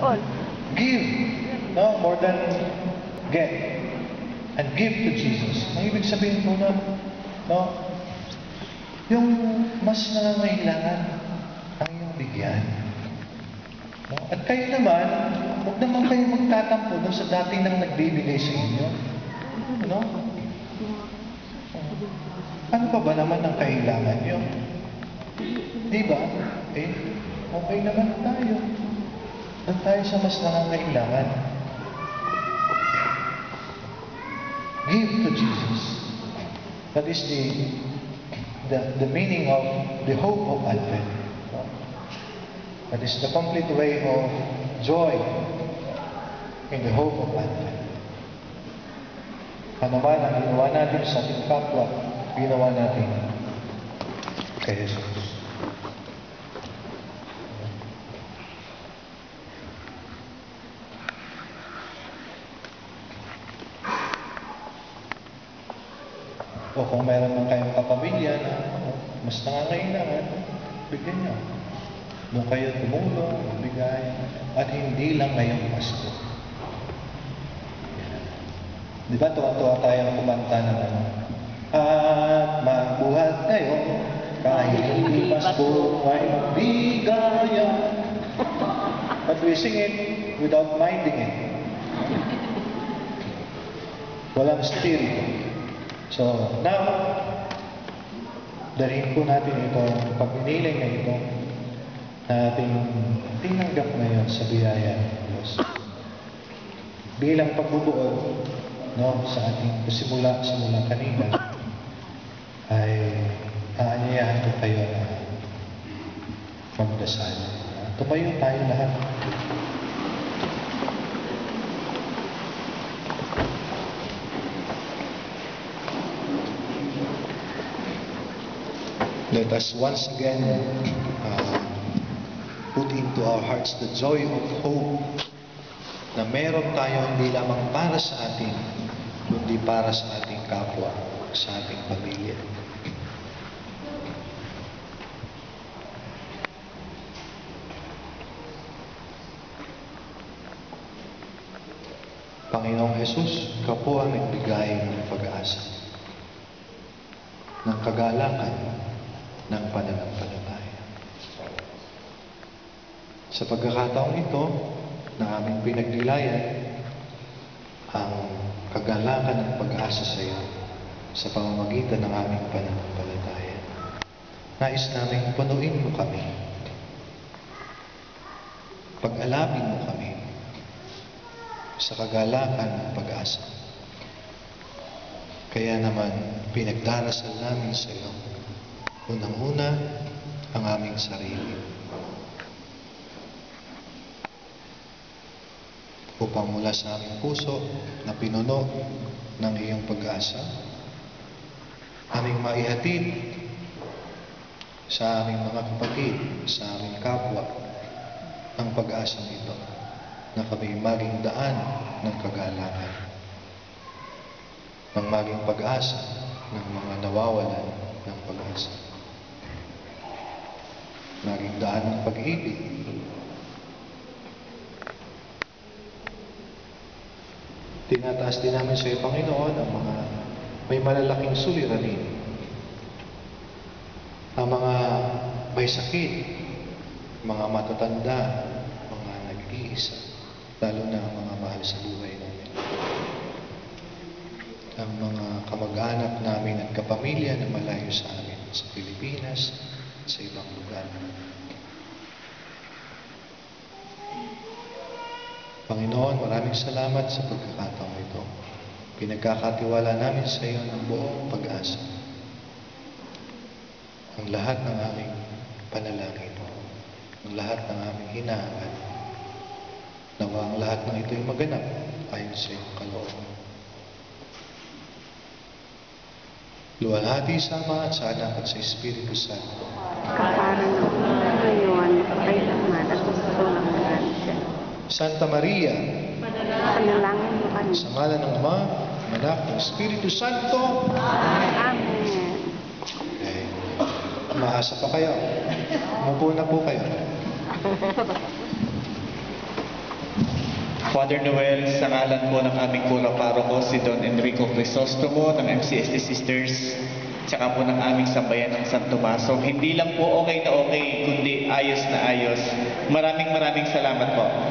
All. Give, no? More than get. And give to Jesus. Ang ibig sabihin po nun, no? Yung mas nangangailangan ang iyong bigyan. No? At kayo naman, huwag naman kayo magtatampo dun sa dati nang nagbibigay sa inyo. No? Ano pa ba naman ang kailangan nyo? Di ba? Eh, okay naman tayo. Doon tayo sa mas nangangailangan. Give to Jesus. That is the, the, the meaning of the hope of Advent. That is the complete way of joy in the hope of Advent. Ano man ang ginawa natin sa ating kapwa, ginawa natin kay Jesus. O kung mayroon man kayong kapamilya na mas nangangailangan, bigyan niyo. Doon kayo tumulong, bigay, at hindi lang ngayong Pasko. Di ba tuwa-tuwa tayong kumanta ng ano? At magbuhat kayo, kahit hindi Pasko ay magbigaya. But we sing it without minding it. Walang spirito. So, now, dalhin po natin ito, pagniling na ito, na ating tinanggap ngayon sa biyaya ng Diyos. Bilang pagbubuod no, sa ating simula, simula kanina, ay aanyayahan ko kayo na magdasal. Tumayo tayo lahat. Let us once again uh, put into our hearts the joy of hope na meron tayo hindi lamang para sa atin, kundi para sa ating kapwa, sa ating pamilya. Panginoong Jesus, Ikaw po ang nagbigay ng pag-asa, ng kagalakan, ng pananampalataya. Sa pagkakataong ito, na aming pinagnilayan ang kagalakan ng pag-asa sa iyo sa pamamagitan ng aming pananampalataya. Nais namin punuin mo kami. Pag-alapin mo kami sa kagalakan ng pag-asa. Kaya naman, pinagdarasal namin sa iyo Unang-una, ang aming sarili. Upang mula sa aming puso na pinuno ng iyong pag-asa, aming maihatid sa aming mga kapatid, sa aming kapwa, ang pag-asang ito na kami maging daan ng kagalakan, ng maging pag-asa ng mga nawawalan ng pag-asa naging daan ng pag-ibig. Tinataas din namin sa iyo, Panginoon, ang mga may malalaking suliranin. Ang mga may sakit, mga matatanda, mga nag-iisa, lalo na ang mga mahal sa buhay namin. Ang mga kamag-anak namin at kapamilya na malayo sa amin sa Pilipinas, sa ibang lugar. Panginoon, maraming salamat sa pagkakataong ito. Pinagkakatiwala namin sa iyo ng buong pag-asa. Ang lahat ng aming panalangin, ang lahat ng aming hinahangat, nawa ang lahat ng ito'y maganap ayon sa iyong kalooban. Luwalhati sa Ama at sa Anak at sa Espiritu Santo. Kapara ng mga ngayon, kailangan at gusto ng mga Santa Maria, Panalangin mo kami. sa ngalan ng Ama, Anak, ng Espiritu Santo, Amen. eh, maasa pa kayo. Umupo na po kayo. Father Noel, sa ngalan po ng aming pura paroko, si Don Enrico Crisostomo ng MCSD Sisters, tsaka po ng aming sambayan ng San Tomaso. Hindi lang po okay na okay, kundi ayos na ayos. Maraming maraming salamat po.